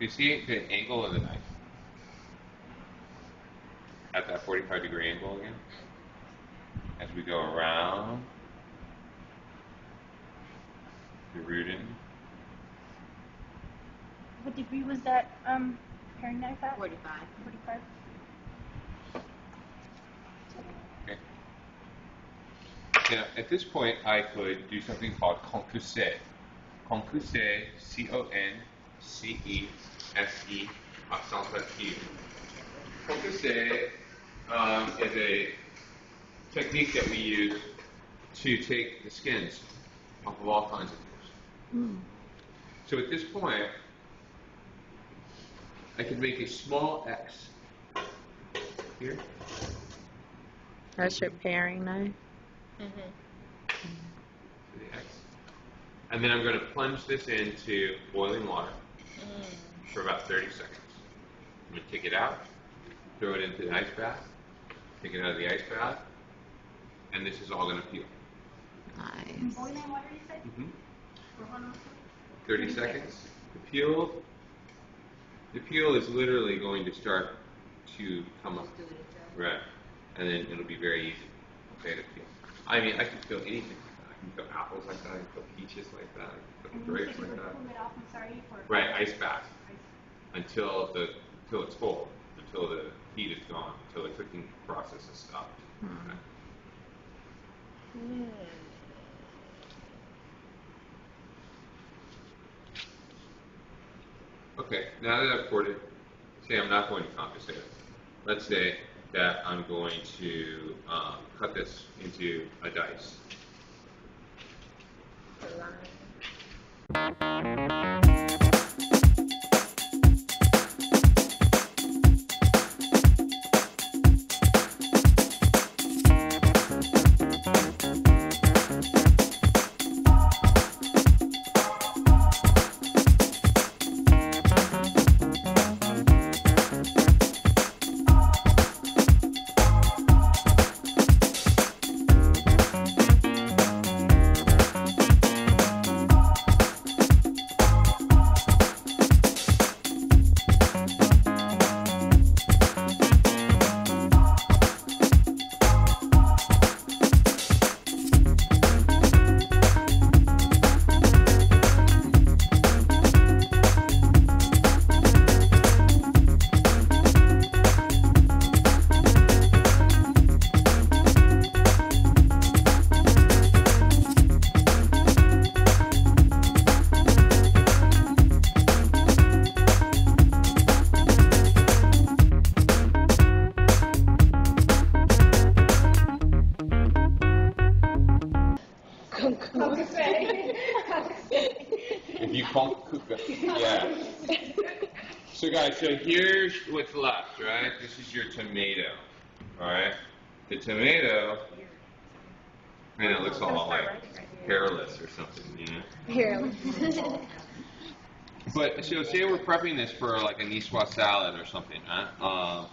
You see the angle of the knife? At that 45 degree angle again? As we go around the rooting. What degree was that um, paring knife at? 45. 45. Okay. Now, at this point, I could do something called concasse. Concasse, C O N C E S E, accent aigu. Concasse um, is a technique that we use to take the skins off of all kinds of things. So at this point, I can make a small X here. That's your paring knife. Mm-hmm. the X. And then I'm going to plunge this into boiling water for about 30 seconds. I'm going to take it out, throw it into the ice bath, take it out of the ice bath, and this is all going to peel. Nice. Boiling water, you said? Mm-hmm. For how long? 30 seconds. The peel, the peel is literally going to start to come up. Do it again. Right. And then it'll be very easy, okay, to peel. I mean, I can peel anything like that. I can peel apples like that. I can peel peaches like that. I can And peel you grapes like that. cool it off, I'm sorry, for Right, ice bath. Ice. until the until it's full, until the heat is gone, until the cooking process is stopped. Okay. Okay, now that I've poured it, say I'm not going to compensate it. Let's say that I'm going to um, cut this into a dice. If you call it kuka, yeah. So guys, so here's what's left, right? This is your tomato, all right? The tomato, I know, it looks all like hairless or something, you know? Here. But so say we're prepping this for like a niçoise salad or something, right? Uh,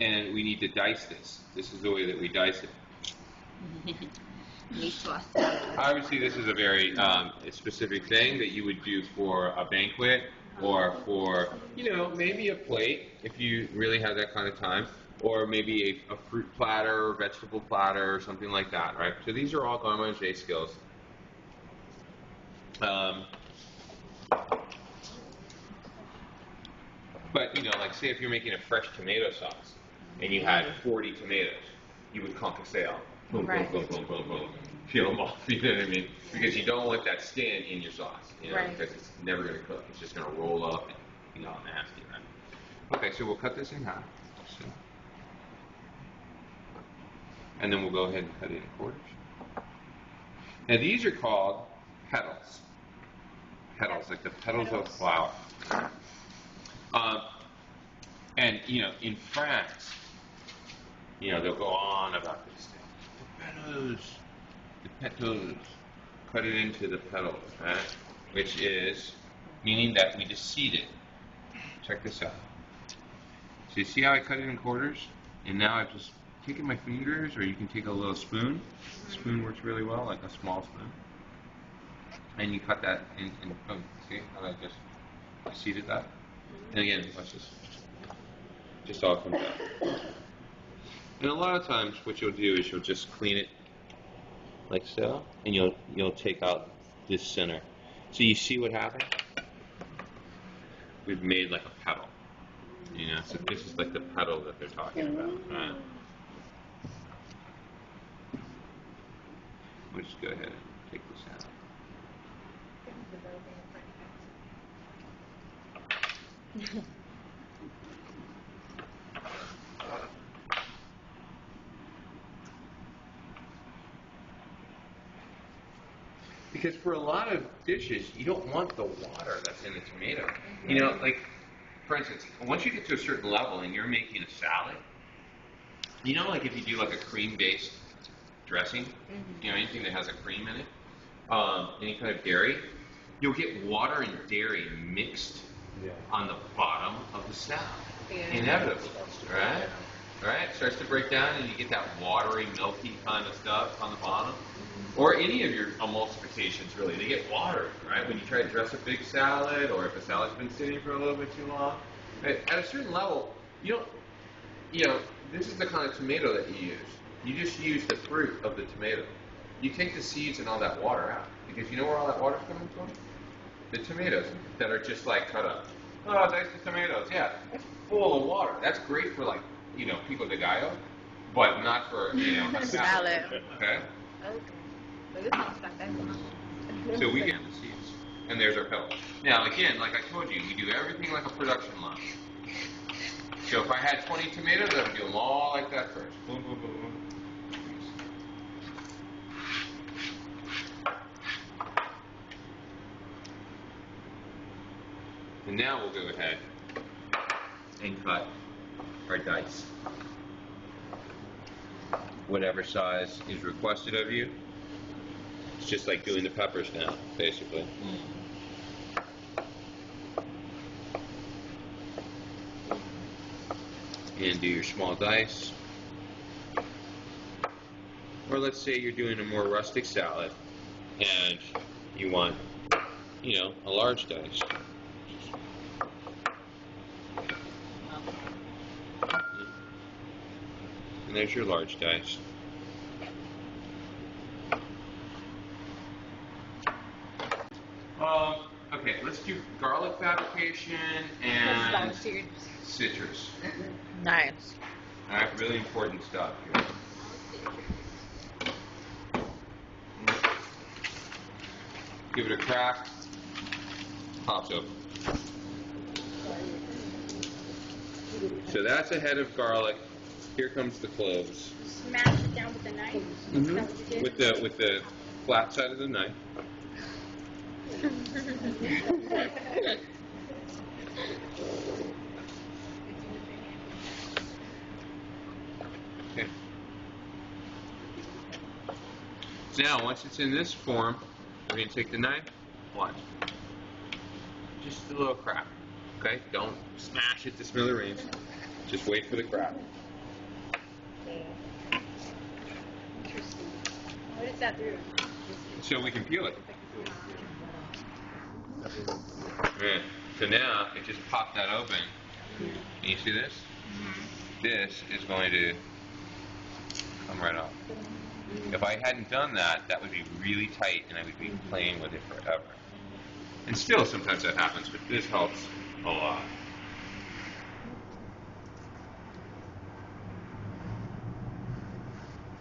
and we need to dice this. This is the way that we dice it. Niçoise. Obviously, this is a very um, specific thing that you would do for a banquet or for, you know, maybe a plate if you really have that kind of time, or maybe a, a fruit platter or vegetable platter or something like that, right? So these are all garde skills. Um, but, you know, like say if you're making a fresh tomato sauce and you had 40 tomatoes, you would concasse all. Boom, Right. boom, boom, boom, boom, boom. Peel them off, you know what I mean? Because you don't want that skin in your sauce, you know, Right. because it's never going to cook. It's just going to roll up and be all nasty, right? Okay, so we'll cut this in half. So. And then we'll go ahead and cut it in quarters. Now these are called petals. Petals, like the petals of a flower. Um, and, you know, in France, you know, they'll go on about this petals, the petals. Cut it into the petals? Which is meaning that we just seed it. Check this out. So you see how I cut it in quarters? And now I've just taken my fingers, or you can take a little spoon. Spoon works really well, like a small spoon. And you cut that in, in boom. See how I just seeded that? And again, watch this. Just all comes out. And a lot of times, what you'll do is you'll just clean it like so, and you'll you'll take out this center. So you see what happened? We've made like a petal. You know, so this is like the petal that they're talking about. Mm-hmm. Right? We'll just go ahead and take this out. Because for a lot of dishes, you don't want the water that's in the tomato. You know, like, for instance, once you get to a certain level and you're making a salad, you know, like if you do like a cream-based dressing, you know, anything that has a cream in it, um, any kind of dairy, you'll get water and dairy mixed Yeah. on the bottom of the salad. Yeah. Inevitably, right? Right? Starts to break down, and you get that watery, milky kind of stuff on the bottom. Or any of your emulsifications, really, they get watery, right? When you try to dress a big salad, or if a salad's been sitting for a little bit too long. At at a certain level, you don't, you know, this is the kind of tomato that you use. You just use the fruit of the tomato. You take the seeds and all that water out, because you know where all that water's coming from? The tomatoes that are just like cut up. Oh, diced tomatoes. Yeah, it's full of water. That's great for like, you know, pico de gallo, but not for you know a salad. Salad. Okay. Okay. So this one's stuck there. So we get the seeds, and there's our petals. Now again, like I told you, we do everything like a production line. So if I had 20 tomatoes, I would do them all like that first. Boom, boom, boom, boom. And now we'll go ahead and cut our dice. Whatever size is requested of you. It's just like doing the peppers now, basically. And do your small dice. Or let's say you're doing a more rustic salad and you want, you know, a large dice. And there's your large dice. Um, okay, let's do garlic fabrication and citrus. Nice. All right, really important stuff here. Give it a crack. Pops open. So that's a head of garlic. Here comes the cloves. Smash it down with a knife. Mm-hmm. Is that what you did? With the with the flat side of the knife. Okay. Now, once it's in this form, we're going to take the knife, watch. Just a little crack. Okay? Don't smash it to smithereens. Just wait for the crack. What is that through? So we can peel it. Yeah. So now it just popped that open. Can you see this? Mm-hmm. This is going to come right off. If I hadn't done that, that would be really tight and I would be playing with it forever. And still sometimes that happens, but this helps a lot.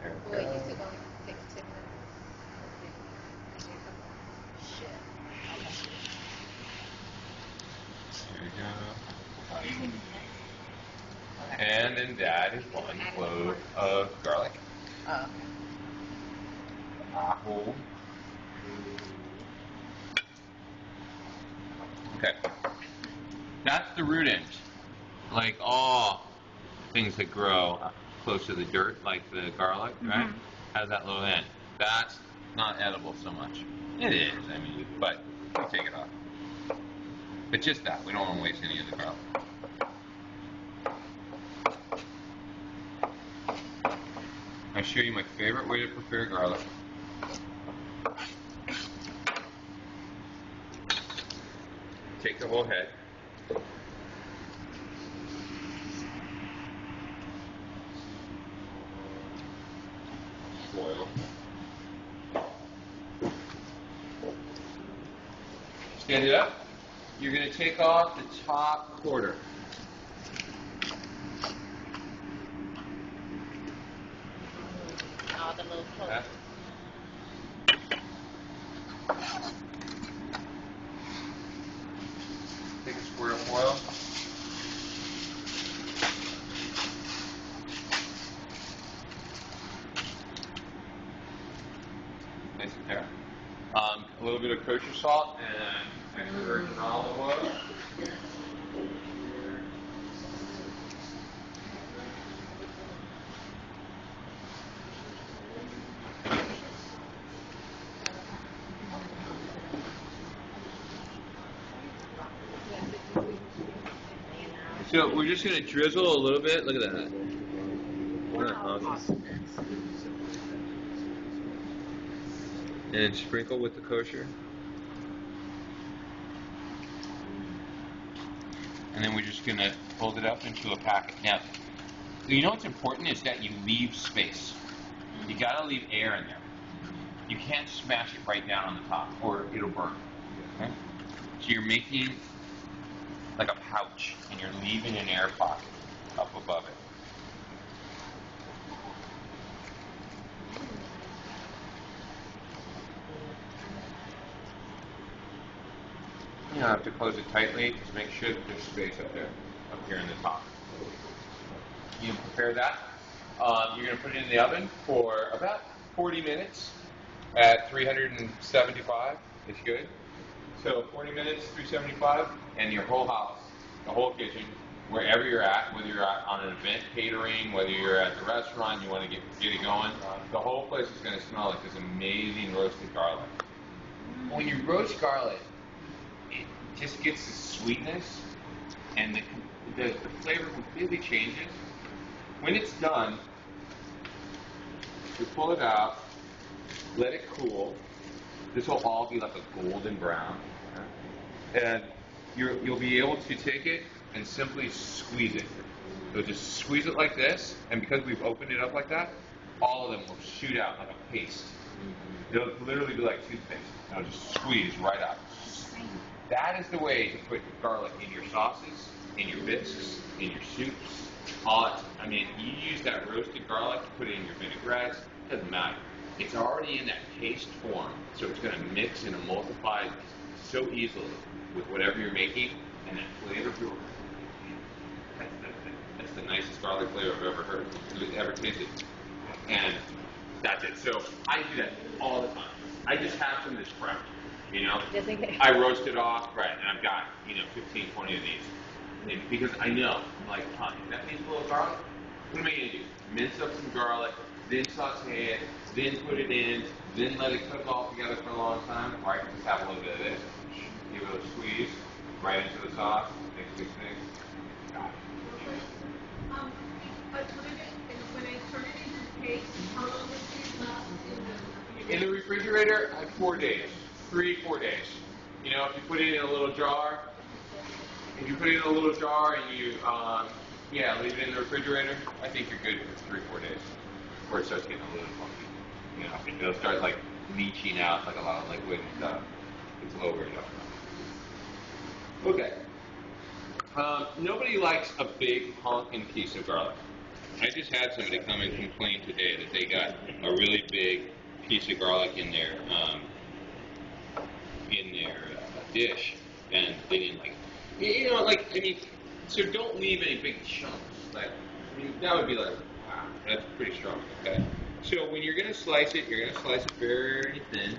There we Well, it go. used to go like six, ten minutes. There we go. And that is one clove of garlic. Oh. Apple. Okay. That's the root end. Like all things that grow close to the dirt, like the garlic, mm-hmm. right? Has that little end. That's not edible so much. It is, I mean, but we take it off. But just that. We don't want to waste any of the garlic. I show you my favorite way to prepare garlic. Take the whole head. Boil. Stand it up. You're going to take off the top quarter. Take a square of foil. Nice and there. Um, a little bit of kosher salt and extra virgin olive oil. So we're just gonna drizzle a little bit. Look at that. Awesome? And sprinkle with the kosher. And then we're just gonna fold it up into a packet. Now, you know what's important is that you leave space. You gotta leave air in there. You can't smash it right down on the top, or it'll burn. Okay? So you're making like a pouch, and you're leaving an air pocket up above it. You don't have to close it tightly. Just make sure that there's space up there, up here in the top. You prepare that. Um, you're going to put it in the oven for about 40 minutes at 375. It's good. So 40 minutes, 375, and your whole house, the whole kitchen, wherever you're at, whether you're at, on an event catering, whether you're at the restaurant, you want to get get it going, the whole place is going to smell like this amazing roasted garlic. When you roast garlic, it just gets the sweetness, and the the, the flavor completely changes. When it's done, you pull it out, let it cool. This will all be like a golden brown. And you're, you'll be able to take it and simply squeeze it. So just squeeze it like this, and because we've opened it up like that, all of them will shoot out like a paste. It'll literally be like toothpaste. It'll just squeeze right out. That is the way to put garlic in your sauces, in your bisques, in your soups. All, I mean, you use that roasted garlic, to put it in your vinaigrettes, doesn't matter. It's already in that paste form, so it's going to mix and emulsify so easily with whatever you're making, and that flavor, that's the, that's the nicest garlic flavor I've ever heard, ever tasted. And that's it. So I do that all the time. I just have some of this prepped, you know? I roast it off, right, and I've got, you know, 15, 20 of these. And because I know, I'm like, huh, that needs a little garlic? What am I going to do? Mince up some garlic, then saute it, then put it in, then let it cook all together for a long time, or I can just have a little bit of this, give it a squeeze, right into the sauce, mix, mix, mix. Got it. Um, but when it, when I turn it into paste, how long does it last in the? In the refrigerator, uh, four days, three, four days. You know, if you put it in a little jar, if you put it in a little jar and you, um, yeah, leave it in the refrigerator, I think you're good for three, four days. Before it starts getting a little funky. You know, it'll start like leaching out like a lot of liquid and stuff. It's a little weird. Okay. Um, nobody likes a big honking piece of garlic. I just had somebody come and complain today that they got a really big piece of garlic in their um, in their uh, dish, and they didn't like. You know, like I mean, so don't leave any big chunks. Like, I mean, that would be like, that's pretty strong. Okay. So when you're gonna slice it, you're gonna slice it very thin.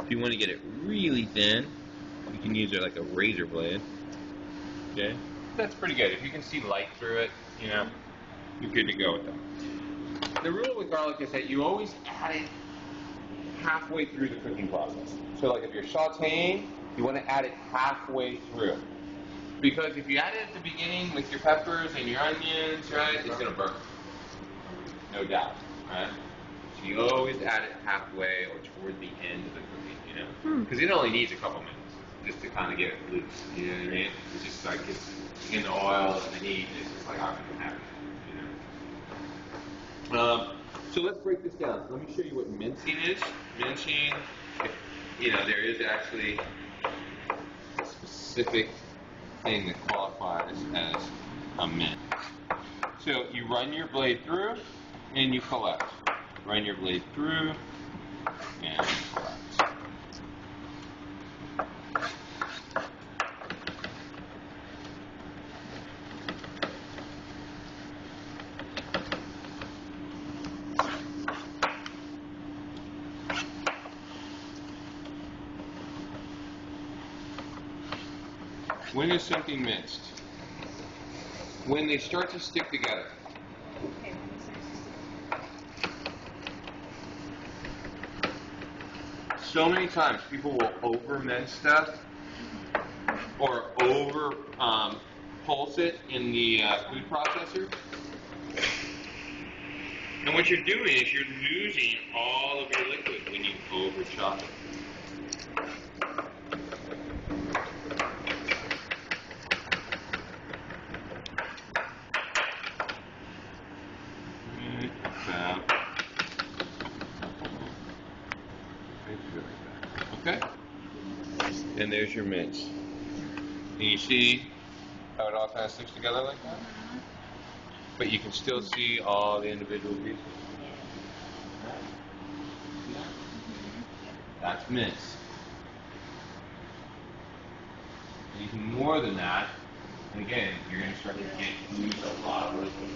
If you want to get it really thin, you can use it like a razor blade. Okay? That's pretty good. If you can see light through it, you know, you're good to go with that. The rule with garlic is that you always add it halfway through the cooking process. So, like if you're sauteing, you want to add it halfway through. Because if you add it at the beginning with your peppers and your onions, right, it's going to burn. No doubt, right? So you always add it halfway or toward the end of the cooking, you know? Because it only needs a couple minutes just to kind of get it loose, you know what I mean? It's just like it's in the oil and the heat, it's just like I'm happy, you know? Um, so let's break this down. Let me show you what mincing is. Mincing, if, you know, there is actually a specific thing that qualifies as a mint. So you run your blade through and you collect. Run your blade through and collect. Something minced? When they start to stick together. So many times people will over mince stuff or over um, pulse it in the uh, food processor. And what you're doing is you're losing all of your liquid when you over chop it. Mm, about Okay? And there's your mince. And you see how it all kind of sticks together like that? Uh-huh. But you can still see all the individual pieces. That's mince. Anything more than that, and again, you're going to start to get lose a lot of liquid.